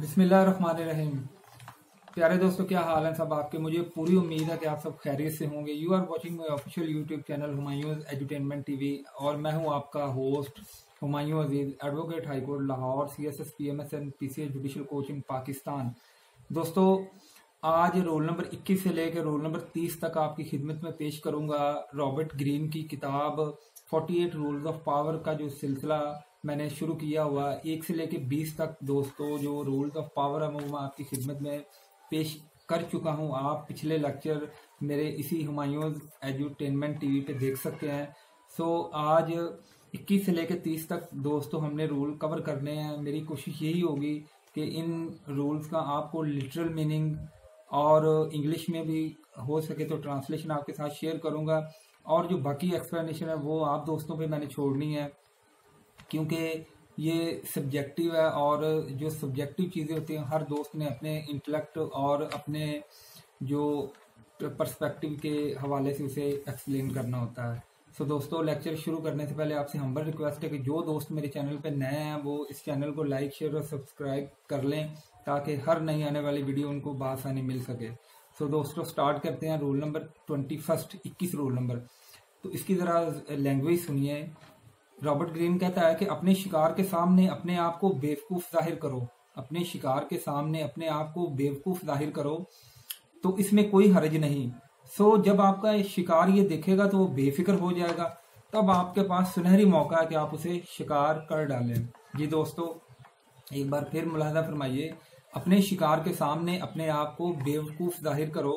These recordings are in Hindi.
बिस्मिल्लाहिर्रहमानिर्रहीम। प्यारे दोस्तों, क्या हाल है सब आपके? मुझे पूरी उम्मीद है कि आप सब खैरियत से होंगे। You are watching my official YouTube channel Humayun edutainment TV और मैं हूँ आपका host Humayun Aziz advocate high court Lahore C S S P M S N P C S judicial coaching Pakistan दोस्तों आज रोल नंबर 21 से लेकर रोल नंबर 30 तक आपकी खिदमत में पेश करूँगा। रॉबर्ट ग्रीन की किताब 48 रूल्स ऑफ़ पावर का जो सिलसिला मैंने शुरू किया हुआ, एक से लेकर बीस तक दोस्तों, जो रूल्स ऑफ़ पावर है मैं आपकी खिदमत में पेश कर चुका हूँ। आप पिछले लेक्चर मेरे इसी हुमायूं एजुटेनमेंट टीवी पे देख सकते हैं। सो, आज 21 से लेकर 30 तक दोस्तों हमने रूल कवर करने हैं। मेरी कोशिश यही होगी कि इन रूल्स का आपको लिटरल मीनिंग और इंग्लिश में भी हो सके तो ट्रांसलेशन आपके साथ शेयर करूँगा। और जो बाकी एक्सप्लेनेशन है, वो आप दोस्तों पे मैंने छोड़नी है, क्योंकि ये सब्जेक्टिव है और जो सब्जेक्टिव चीज़ें होती हैं, हर दोस्त ने अपने इंटेलेक्ट और अपने जो पर्सपेक्टिव के हवाले से उसे एक्सप्लेन करना होता है। सो दोस्तों लेक्चर शुरू करने से पहले आपसे हम्बल रिक्वेस्ट है कि जो दोस्त मेरे चैनल पे नए हैं, वो इस चैनल को लाइक शेयर और सब्सक्राइब कर लें। ताकि हर नई आने वाली वीडियो उनको बासानी मिल सके। सो so, दोस्तों स्टार्ट करते हैं रोल नंबर ट्वेंटी फ़र्स्ट इक्कीस रोल नंबर तो इसकी ज़रा लैंग्वेज सुनिए। रॉबर्ट ग्रीन कहता है कि अपने शिकार के सामने अपने आप को बेवकूफ़ ज़ाहिर करो। अपने शिकार के सामने अपने आप को बेवकूफ़ ज़ाहिर करो तो इसमें कोई हर्ज नहीं। सो जब आपका शिकार ये देखेगा तो वो बेफिक्र हो जाएगा। तब आपके पास सुनहरी मौका है कि आप उसे शिकार कर डालें। जी दोस्तों एक बार फिर मुलाजा फरमाइए। अपने शिकार के सामने अपने आप को बेवकूफ़ ज़ाहिर करो।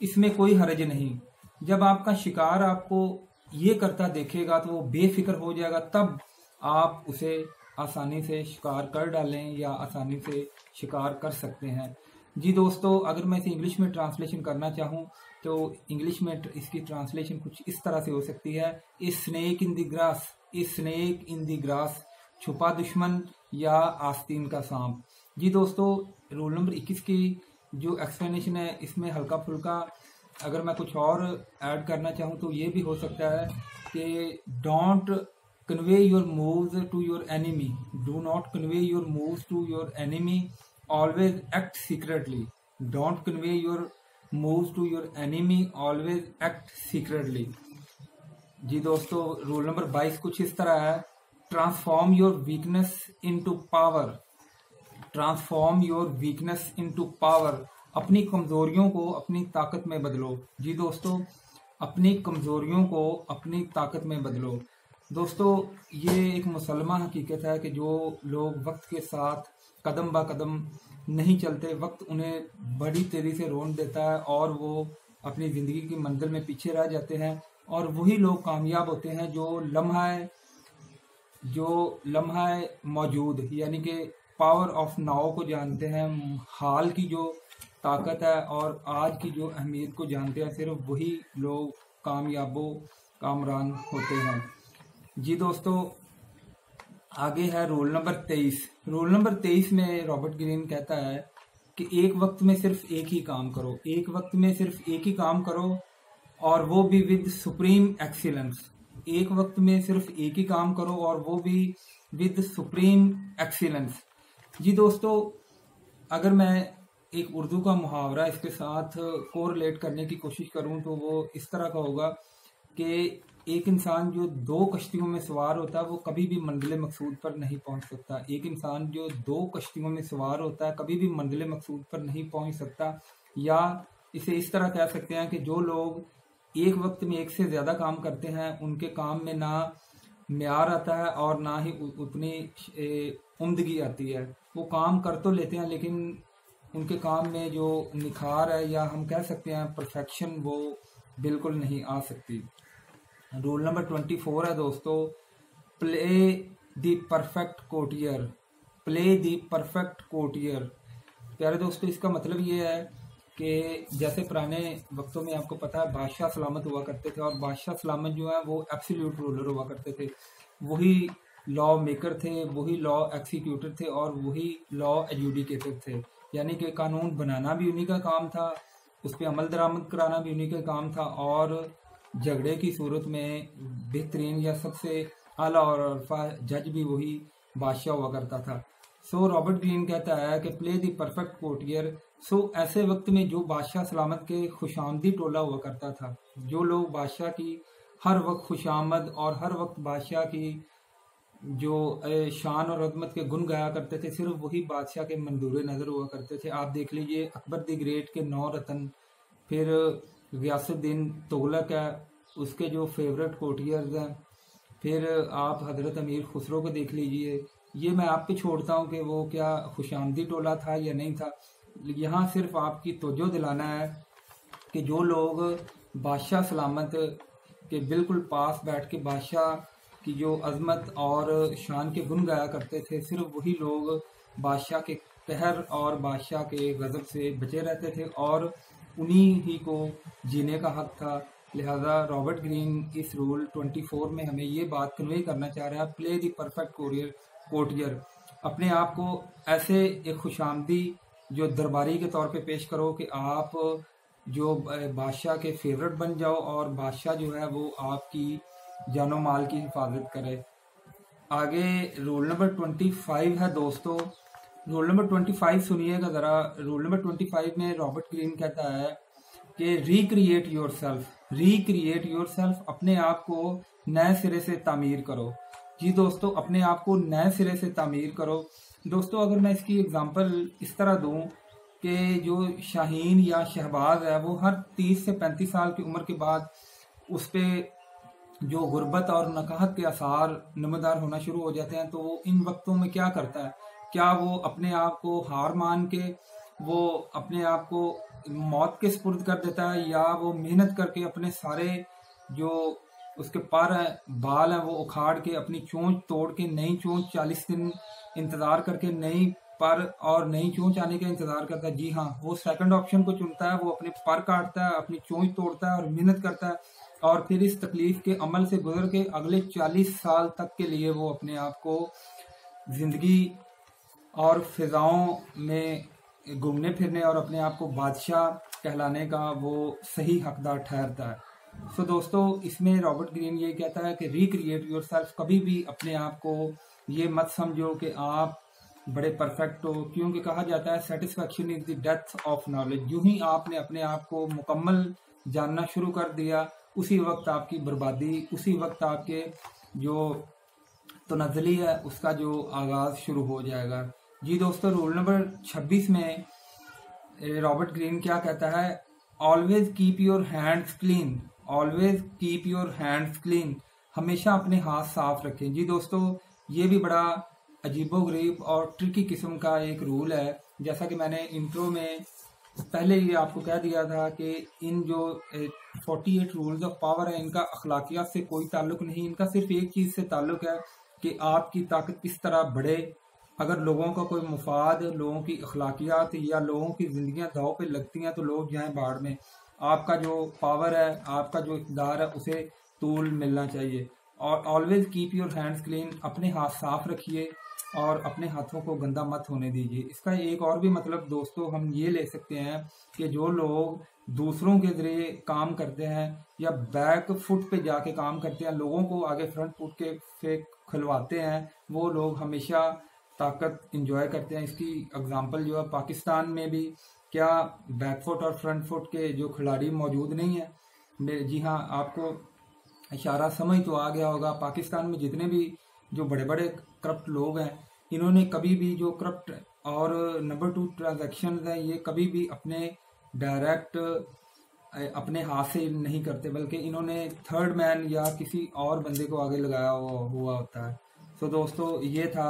इसमें कोई हर्ज नहीं। जब आपका शिकार आपको ये करता देखेगा तो वो बेफिक्र हो जाएगा, तब आप उसे आसानी से शिकार कर डालें या आसानी से शिकार कर सकते हैं। जी दोस्तों, अगर मैं इसे इंग्लिश में ट्रांसलेशन करना चाहूँ तो इंग्लिश में इसकी ट्रांसलेशन कुछ इस तरह से हो सकती है। A snake in the grass, a snake in the grass. छुपा दुश्मन या आस्तीन का सांप। जी दोस्तों रोल नंबर 21 की जो एक्सप्लेनेशन है, इसमें हल्का फुल्का अगर मैं कुछ और ऐड करना चाहूँ तो ये भी हो सकता है कि don't convey your moves to your enemy do not convey your moves to your enemy always act secretly don't convey your moves to your enemy always act secretly जी दोस्तों रूल नंबर 22 कुछ इस तरह है। Transform your weakness into power transform your weakness into power अपनी कमजोरियों को अपनी ताकत में बदलो। जी दोस्तों, अपनी कमजोरियों को अपनी ताकत में बदलो। दोस्तों, ये एक मुसलमान हकीकत है कि जो लोग वक्त के साथ कदम ब कदम नहीं चलते, वक्त उन्हें बड़ी तेज़ी से रोन देता है और वो अपनी ज़िंदगी की मंजिल में पीछे रह जाते हैं और वही लोग कामयाब होते हैं जो लम्हा जो लम्हा मौजूद, यानी कि पावर ऑफ़ नाव को जानते हैं, हाल की जो ताकत है और आज की जो अहमियत को जानते हैं, सिर्फ़ वही लोग कामयाबो, कामरान होते हैं। जी दोस्तों, आगे है रोल नंबर तेईस। रोल नंबर तेईस में रॉबर्ट ग्रीन कहता है कि एक वक्त में सिर्फ़ एक ही काम करो। एक वक्त में सिर्फ़ एक ही काम करो और वो भी विद सुप्रीम एक्सीलेंस एक वक्त में सिर्फ़ एक ही काम करो और वो भी विद सुप्रीम एक्सीलेंस जी दोस्तों, अगर मैं एक उर्दू का मुहावरा इसके साथ कोरिलेट करने की कोशिश करूँ तो वो इस तरह का होगा कि एक इंसान जो दो कश्तियों में सवार होता है, वो कभी भी मंजिल मकसूद पर नहीं पहुँच सकता। एक इंसान जो दो कश्तियों में सवार होता है, कभी भी मंजिल मकसूद पर नहीं पहुँच सकता। या इसे इस तरह कह सकते हैं कि जो लोग एक वक्त में एक से ज़्यादा काम करते हैं, उनके काम में ना म्यार आता है और ना ही उतनी उमदगी आती है। वो काम कर तो लेते हैं, लेकिन उनके काम में जो निखार है या हम कह सकते हैं परफेक्शन वो बिल्कुल नहीं आ सकती। रूल नंबर ट्वेंटी फोर है दोस्तों play the perfect courtier play the perfect courtier प्यारे दोस्तों, इसका मतलब ये है कि जैसे पुराने वक्तों में आपको पता है, बादशाह सलामत हुआ करते थे और बादशाह सलामत जो है वो एब्सोल्यूट रूलर हुआ करते थे। वही लॉ मेकर थे, वही लॉ एक्सिक्यूटर थे और वही लॉ एजुडिकेटर थे। यानी कि कानून बनाना भी उन्हीं का काम था, उस पर अमल दरामद कराना भी उन्हीं का काम था और झगड़े की सूरत में बेहतरीन या सबसे आला और अल्फ़ा जज भी वही बादशाह हुआ करता था। सो रॉबर्ट ग्रीन कहता है कि play the perfect courtier so ऐसे वक्त में जो बादशाह सलामत के खुशामदी टोला हुआ करता था, जो लोग बादशाह की हर वक्त खुशामद और हर वक्त बादशाह की जो शान और अदमत के गुन गाया करते थे, सिर्फ़ वही बादशाह के मंदूर नज़र हुआ करते थे। आप देख लीजिए, अकबर द ग्रेट के नौ रतन, फिर गयासुद्दीन तुगलक है उसके जो फेवरेट कोटियर्स हैं, फिर आप हज़रत अमीर खुसरो को देख लीजिए ये मैं आप पे छोड़ता हूँ कि वो क्या खुशामदी टोला था या नहीं था। यहाँ सिर्फ़ आपकी तोजो दिलाना है कि जो लोग बादशाह सलामत के बिल्कुल पास बैठ के बादशाह की जो अजमत और शान के गुन गाया करते थे, सिर्फ़ वही लोग बादशाह के कहर और बादशाह के गज़ब से बचे रहते थे और उन्हीं ही को जीने का हक था। लिहाजा रॉबर्ट ग्रीन इस रूल 24 में हमें ये बात कन्वे करना चाह रहा है play the perfect courier courtier अपने आप को ऐसे एक खुशामदी जो दरबारी के तौर पे पेश करो कि आप जो बादशाह के फेवरेट बन जाओ और बादशाह जो है वो आपकी जानो माल की हिफाजत करे। आगे रोल नंबर ट्वेंटी फाइव है दोस्तों। रोल नंबर ट्वेंटी फाइव सुनिएगा ज़रा। रोल नंबर ट्वेंटी फाइव में रॉबर्ट ग्रीन कहता है कि recreate yourself recreate yourself अपने आप को नए सिरे से तामीर करो। जी दोस्तों, अपने आप को नए सिरे से तामीर करो। दोस्तों, अगर मैं इसकी एग्जांपल इस तरह दूँ कि जो शाहीन या शहबाज है, वो हर तीस से पैंतीस साल की उम्र के बाद उस पर जो गुर्बत और नकाहत के आसार नमदार होना शुरू हो जाते हैं तो वो इन वक्तों में क्या करता है? क्या वो अपने आप को हार मान के, वो अपने आप को मौत के स्पुर्द कर देता है या वो मेहनत करके अपने सारे जो उसके पर है, बाल हैं, वो उखाड़ के अपनी चोंच तोड़ के, नई चोंच चालीस दिन इंतज़ार करके, नई पर और नई चोंच आने का इंतज़ार करता है। जी हाँ वो सेकंड ऑप्शन को चुनता है, वो अपने पर काटता है, अपनी चोंच तोड़ता है और मेहनत करता है और फिर इस तकलीफ़ के अमल से गुजर के अगले चालीस साल तक के लिए वो अपने आप को ज़िंदगी और फिजाओं में घूमने फिरने और अपने आप को बादशाह कहलाने का वो सही हकदार ठहरता है। सो so, दोस्तों इसमें रॉबर्ट ग्रीन ये कहता है कि रिक्रिएट योर सेल्फ कभी भी अपने आप को ये मत समझो कि आप बड़े परफेक्ट हो क्योंकि कहा जाता है satisfaction is the death of knowledge यूँ ही आपने अपने आप को मुकम्मल जानना शुरू कर दिया उसी वक्त आपकी बर्बादी उसी वक्त आपके जो तनजली है उसका जो आगाज़ शुरू हो जाएगा। जी दोस्तों रूल नंबर 26 में रॉबर्ट ग्रीन क्या कहता है? Always keep your hands clean always keep your hands clean हमेशा अपने हाथ साफ़ रखें। जी दोस्तों, ये भी बड़ा अजीबो गरीब और ट्रिकी किस्म का एक रूल है। जैसा कि मैंने इंट्रो में पहले ही आपको कह दिया था कि इन जो 48 रूल्स ऑफ़ पावर है, इनका अखलाकियात से कोई ताल्लुक नहीं। इनका सिर्फ़ एक चीज़ से ताल्लुक है कि आपकी ताकत किस तरह बढ़े अगर लोगों का कोई मुफाद, लोगों की अखलाकियात या लोगों की जिंदगियाँ दाव पे लगती हैं तो लोग जाएँ बाढ़ में। आपका जो पावर है, आपका जो इकदार है, उसे तूल मिलना चाहिए। और always keep your hands clean अपने हाथ साफ़ रखिए और अपने हाथों को गंदा मत होने दीजिए। इसका एक और भी मतलब दोस्तों, हम ये ले सकते हैं कि जो लोग दूसरों के ज़रिए काम करते हैं या बैक फुट पे जाके काम करते हैं, लोगों को आगे फ्रंट फुट के फेक खुलवाते हैं, वो लोग हमेशा ताकत इंजॉय करते हैं। इसकी एग्जांपल जो है, पाकिस्तान में भी क्या बैक फुट और फ्रंट फुट के जो खिलाड़ी मौजूद नहीं है जी हाँ आपको इशारा समझ तो आ गया होगा, पाकिस्तान में जितने भी जो बड़े बड़े करप्ट लोग हैं, इन्होंने कभी भी जो करप्ट और नंबर टू ट्रांजेक्शन हैं, ये कभी भी अपने डायरेक्ट अपने हाथ से नहीं करते, बल्कि इन्होंने थर्ड मैन या किसी और बंदे को आगे लगाया हुआ होता है। सो दोस्तों, ये था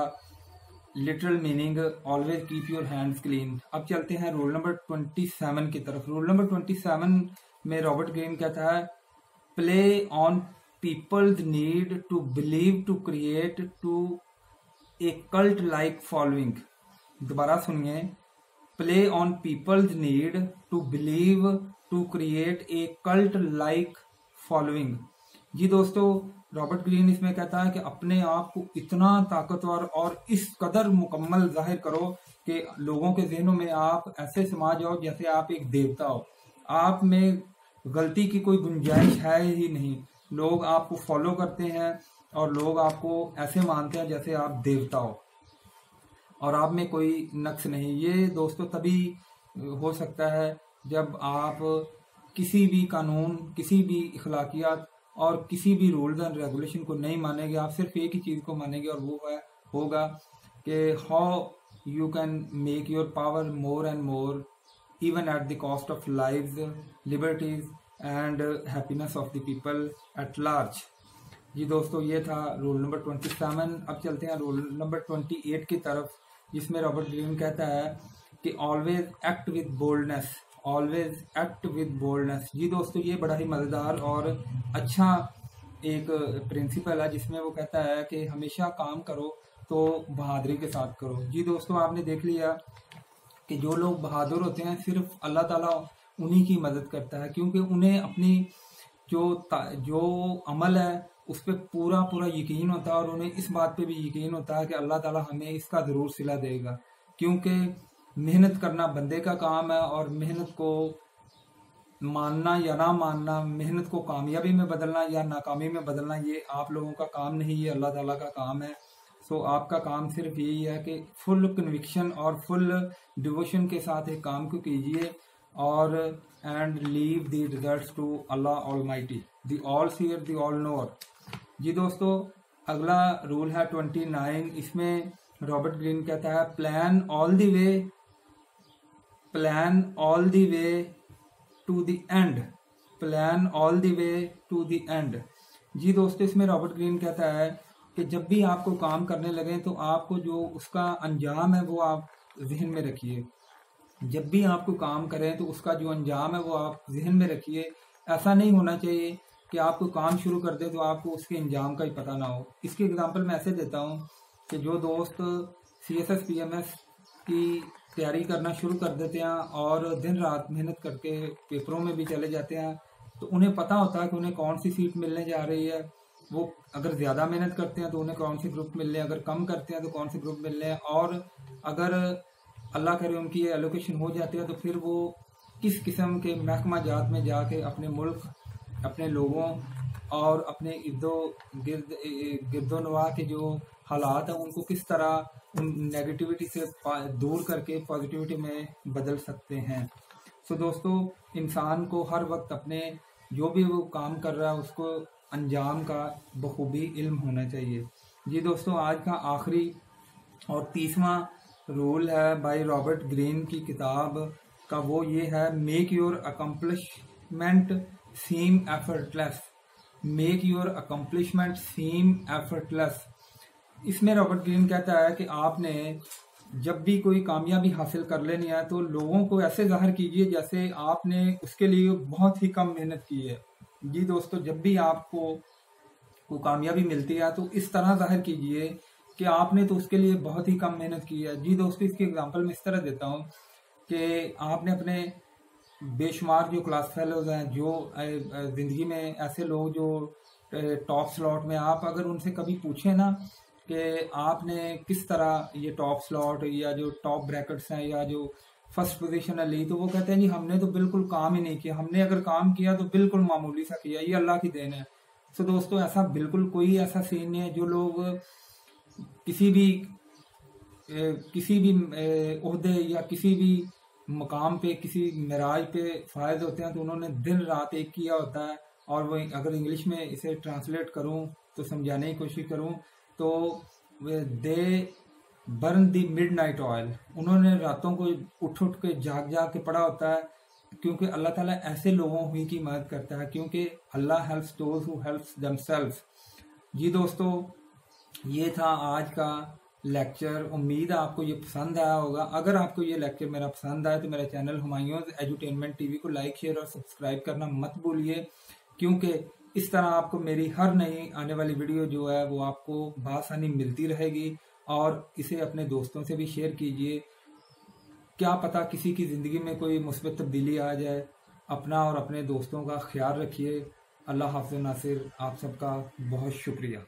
literal meaning always keep your hands clean अब चलते हैं रूल नंबर ट्वेंटी सेवन की तरफ़। रूल नंबर ट्वेंटी सेवन में रॉबर्ट ग्रीन कहता है play on people's need to believe to create to a cult like following दोबारा सुनिए। Play on people's need to believe to create a cult like following जी दोस्तों, रॉबर्ट ग्रीन इसमें कहता है कि अपने आप को इतना ताकतवर और इस कदर मुकम्मल ज़ाहिर करो कि लोगों के जहनों में आप ऐसे समाज हो जैसे आप एक देवता हो। आप में गलती की कोई गुंजाइश है ही नहीं। लोग आपको फॉलो करते हैं और लोग आपको ऐसे मानते हैं जैसे आप देवता हो। और आप में कोई नक्स नहीं। ये दोस्तों तभी हो सकता है जब आप किसी भी कानून, किसी भी इखलाकियात और किसी भी रूल्स एंड रेगुलेशन को नहीं मानेंगे, आप सिर्फ़ एक ही चीज़ को मानेंगे और वो है, होगा कि how you can make your power more and more even at the cost of life liberties and happiness of the people at large जी दोस्तों, ये था रूल नंबर ट्वेंटी सेवन अब चलते हैं रूल नंबर ट्वेंटी एट की तरफ़, जिसमें रॉबर्ट ग्रीन कहता है कि always act with boldness always act with boldness जी दोस्तों, ये बड़ा ही मज़ेदार और अच्छा एक प्रिंसिपल है, जिसमें वो कहता है कि हमेशा काम करो तो बहादुरी के साथ करो। जी दोस्तों, आपने देख लिया कि जो लोग बहादुर होते हैं, सिर्फ़ अल्लाह ताला उन्हीं की मदद करता है, क्योंकि उन्हें अपनी जो जो अमल है, उस पर पूरा पूरा यकीन होता है और उन्हें इस बात पे भी यकीन होता है कि अल्लाह ताला हमें इसका ज़रूर सिला देगा। क्योंकि मेहनत करना बंदे का काम है और मेहनत को मानना या ना मानना, मेहनत को कामयाबी में बदलना या नाकामी में बदलना, ये आप लोगों का काम नहीं, ये अल्लाह ताला का काम है। सो आपका काम सिर्फ़ यही है कि फुल कन्विक्शन और फुल डिवोशन के साथ एक काम को कीजिए और and leave the results to Allah almighty the all seer the all knower जी दोस्तों, अगला रूल है ट्वेंटी नाइन इसमें रॉबर्ट ग्रीन कहता है plan all the way plan all the way to the end plan all the way to the end जी दोस्तों, इसमें रॉबर्ट ग्रीन कहता है कि जब भी आपको काम करने लगे तो आपको जो उसका अंजाम है वो आप जहन में रखिए। जब भी आपको काम करें तो उसका जो अंजाम है वो आप जहन में रखिए। ऐसा नहीं होना चाहिए कि आपको काम शुरू कर दे तो आपको उसके अंजाम का ही पता ना हो। इसकी एग्जांपल मैं ऐसे देता हूँ कि जो दोस्त C S S P M S की तैयारी करना शुरू कर देते हैं और दिन रात मेहनत करके पेपरों में भी चले जाते हैं। तो उन्हें पता होता है कि उन्हें कौन सी सीट मिलने जा रही है। वो अगर ज़्यादा मेहनत करते हैं तो उन्हें कौन सी ग्रुप मिल रहे हैं? अगर कम करते हैं तो कौन से ग्रुप मिल रहे हैं? और अगर अल्लाह करे उनकी एलोकेशन हो जाती है तो फिर वो किस किस्म के महकमा जात में जाके अपने मुल्क, अपने लोगों और अपने इर्दो गिर्द गिरदोनवा के जो हालात हैं उनको किस तरह उन नेगेटिविटी से दूर करके पॉजिटिविटी में बदल सकते हैं। सो दोस्तों, इंसान को हर वक्त अपने जो भी वो काम कर रहा है, उसको अंजाम का बखूबी इल्म होना चाहिए। जी दोस्तों, आज का आखिरी और तीसवा रूल है बाय रॉबर्ट ग्रीन की किताब का वो ये है make your accomplishment seem effortless make your accomplishment seem effortless इसमें रॉबर्ट ग्रीन कहता है कि आपने जब भी कोई कामयाबी हासिल कर लेनी है तो लोगों को ऐसे ज़ाहिर कीजिए जैसे आपने उसके लिए बहुत ही कम मेहनत की है। जी दोस्तों, जब भी आपको को कामयाबी मिलती है तो इस तरह ज़ाहिर कीजिए कि आपने तो उसके लिए बहुत ही कम मेहनत की है। जी दोस्तों, इसकी एग्जांपल मैं इस तरह देता हूँ कि आपने अपने बेशुमार जो क्लास फेलोज हैं, जो ज़िंदगी में ऐसे लोग जो टॉप स्लॉट में आप अगर उनसे कभी पूछें ना कि आपने किस तरह ये टॉप स्लॉट या जो टॉप ब्रैकेट्स हैं या जो फ़र्स्ट पोजीशन है ली तो वो कहते हैं जी हमने तो बिल्कुल काम ही नहीं किया। हमने अगर काम किया तो बिल्कुल मामूली सा किया। ये अल्लाह की देन है। तो दोस्तों ऐसा बिल्कुल कोई ऐसा सीन नहीं है जो लोग किसी भी ए, किसी भी अहदे या किसी भी मकाम पे किसी मराज पे फायद होते हैं तो उन्होंने दिन रात एक किया होता है। और वो अगर इंग्लिश में इसे ट्रांसलेट करूँ तो समझाने की कोशिश करूँ तो they burn the midnight oil. उन्होंने रातों को उठ उठ के जाग जाग के पड़ा होता है, क्योंकि अल्लाह ताला ऐसे लोगों ही की मदद करता है, क्योंकि Allah helps those who helps themselves जी दोस्तों, ये था आज का लेक्चर उम्मीद है आपको ये पसंद आया होगा। अगर आपको ये लेक्चर मेरा पसंद आया तो मेरा चैनल हुमायूं एजुटेनमेंट टीवी को लाइक शेयर और सब्सक्राइब करना मत भूलिए, क्योंकि इस तरह आपको मेरी हर नई आने वाली वीडियो जो है वो आपको बासानी मिलती रहेगी और इसे अपने दोस्तों से भी शेयर कीजिए। क्या पता किसी की ज़िंदगी में कोई मुस्बत तब्दीली आ जाए। अपना और अपने दोस्तों का ख्याल रखिए। अल्लाह हाफ़ नासिर, आप सबका बहुत शुक्रिया।